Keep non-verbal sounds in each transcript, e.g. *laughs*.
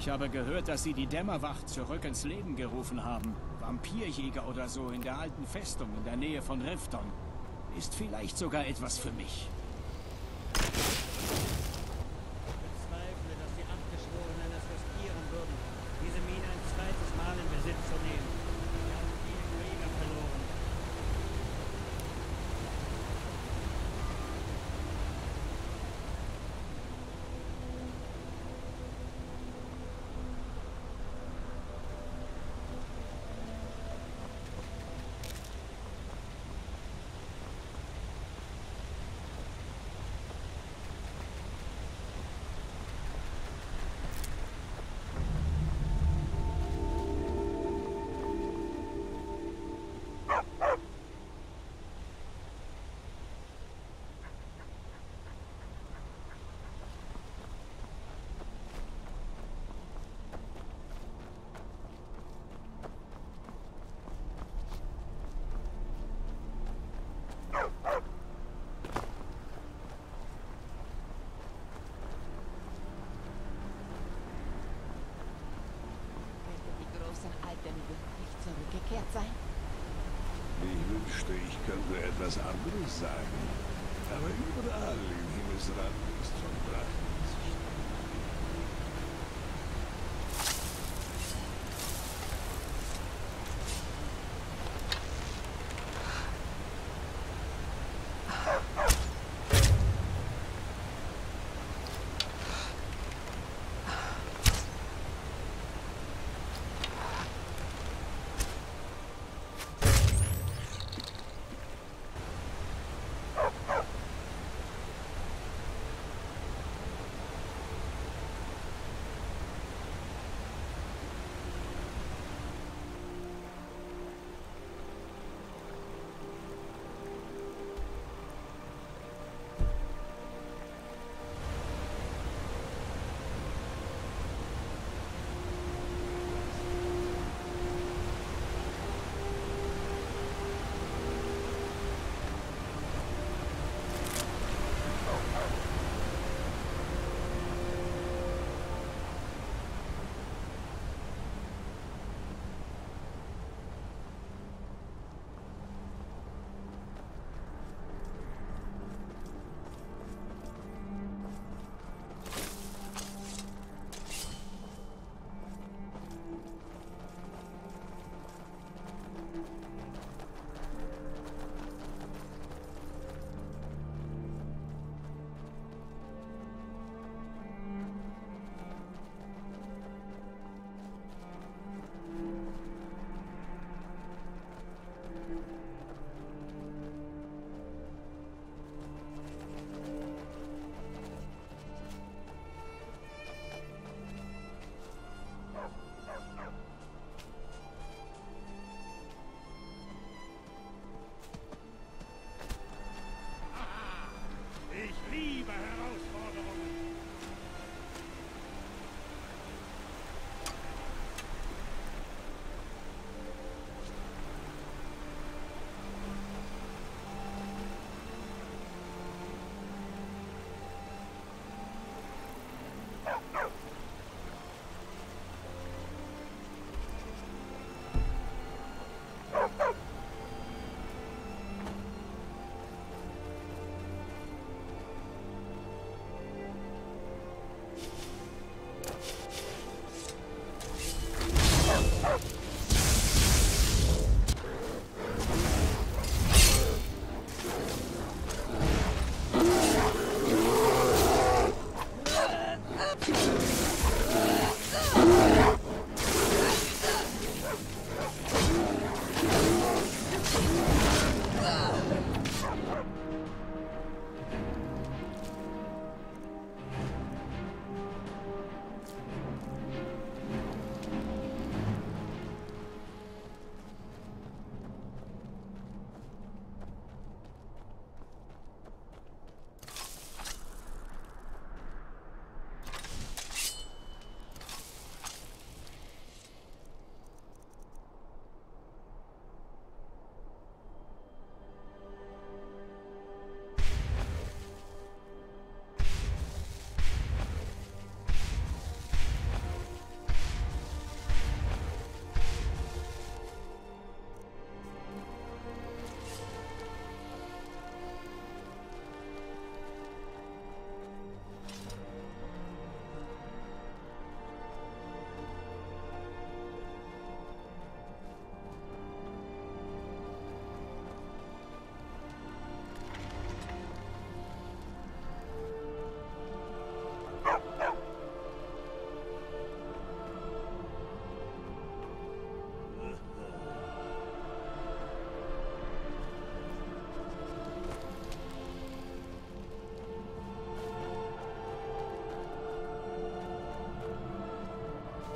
Ich habe gehört, dass Sie die Dämmerwacht zurück ins Leben gerufen haben. Vampirjäger oder so in der alten Festung in der Nähe von Rifton. Ist vielleicht sogar etwas für mich. Zurückgekehrt sein? Ich wünschte, ich könnte etwas anderes sagen. Aber überall im Himmelsrand ist von Drachen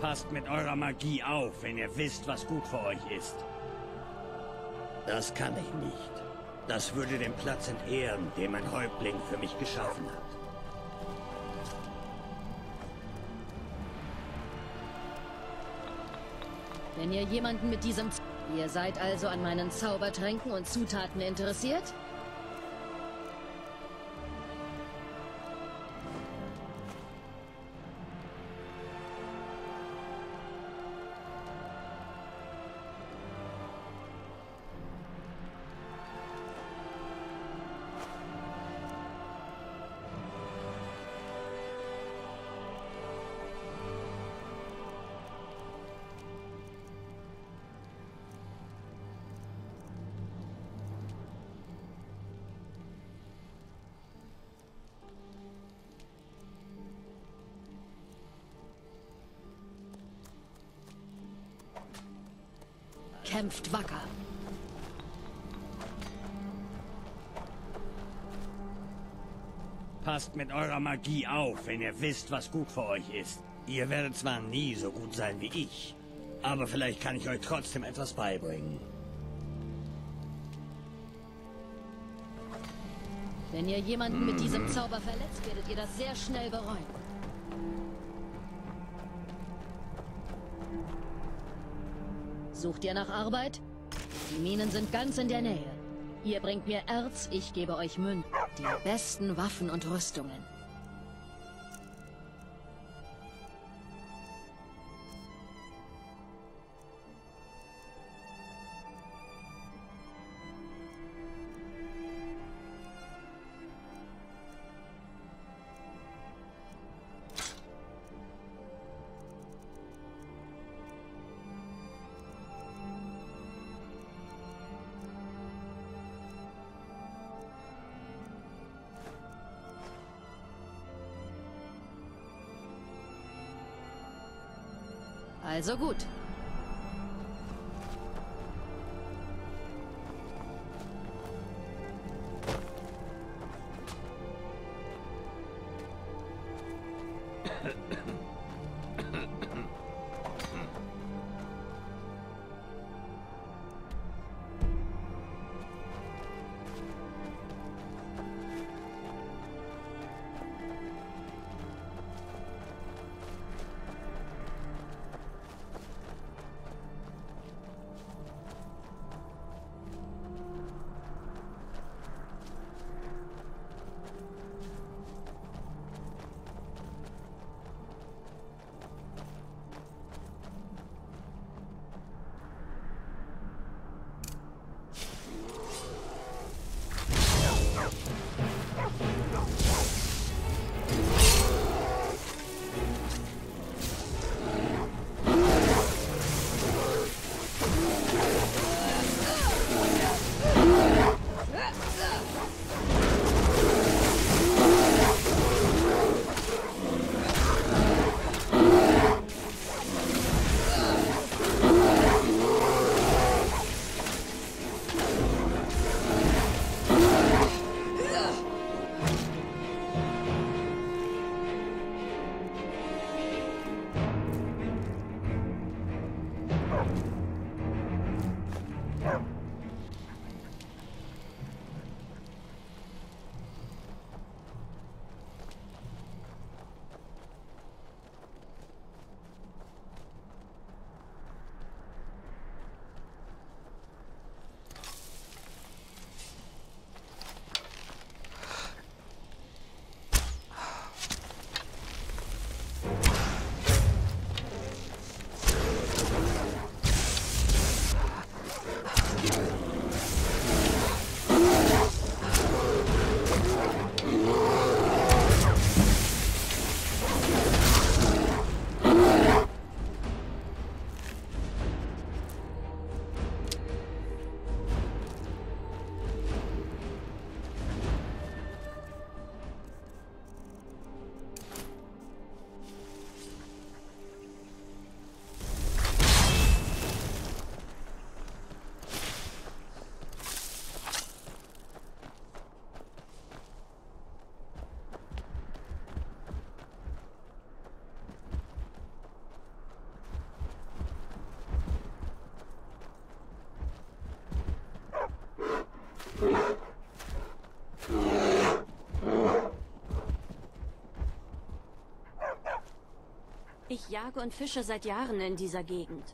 Passt mit eurer Magie auf, wenn ihr wisst, was gut für euch ist. Das kann ich nicht. Das würde den Platz entehren, den mein Häuptling für mich geschaffen hat. Wenn ihr jemanden mit diesem... Ihr seid also an meinen Zaubertränken und Zutaten interessiert? Kämpft wacker. Passt mit eurer Magie auf, wenn ihr wisst, was gut für euch ist. Ihr werdet zwar nie so gut sein wie ich, aber vielleicht kann ich euch trotzdem etwas beibringen. Wenn ihr jemanden mit diesem Zauber verletzt, werdet ihr das sehr schnell bereuen. Sucht ihr nach Arbeit? Die Minen sind ganz in der Nähe. Ihr bringt mir Erz, ich gebe euch Münzen. Die besten Waffen und Rüstungen. Also gut. Jage und fische seit Jahren in dieser Gegend.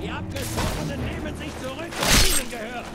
Die Abgeschworenen nehmen sich zurück, was ihnen gehört.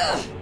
Ugh!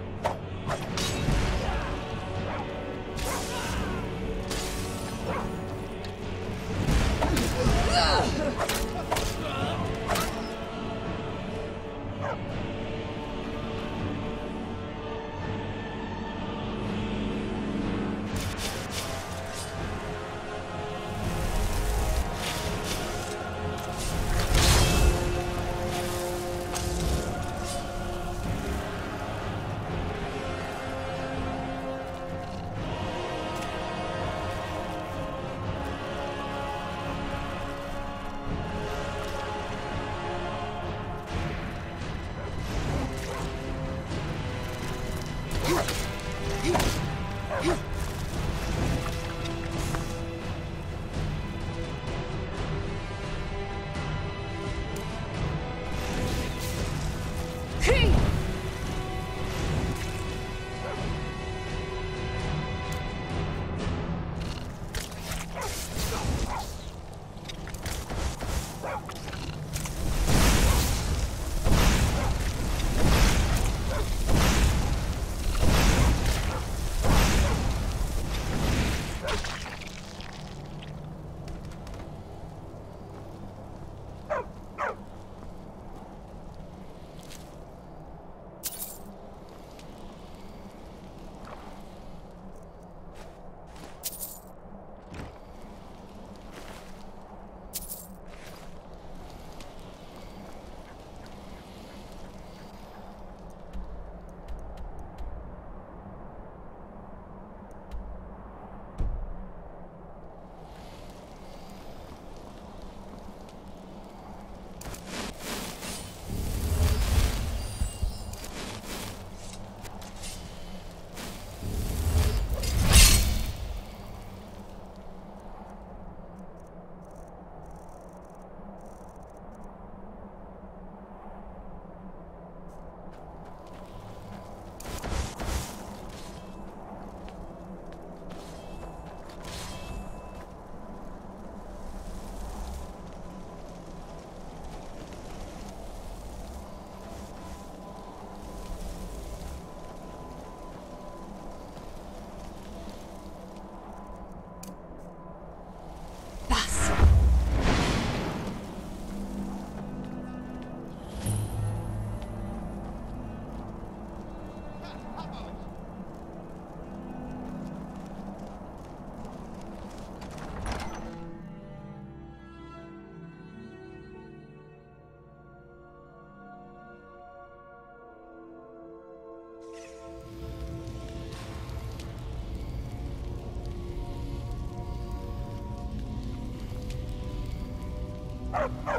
Ha *laughs* ha!